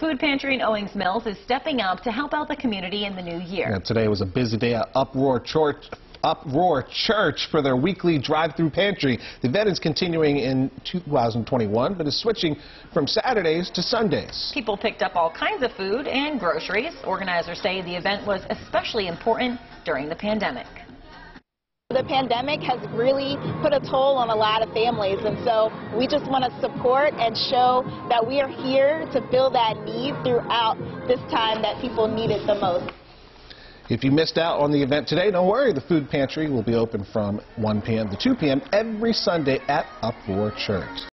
Food Pantry in Owings Mills is stepping up to help out the community in the new year. Yeah, today was a busy day at Uproar Church. Uproar Church for their weekly drive-through pantry. The event is continuing in 2021, but is switching from Saturdays to Sundays. People picked up all kinds of food and groceries. Organizers say the event was especially important during the pandemic. The pandemic has really put a toll on a lot of families, and so we just want to support and show that we are here to fill that need throughout this time that people need it the most. If you missed out on the event today, don't worry. The food pantry will be open from 1 p.m. to 2 p.m. every Sunday at Uproar Church.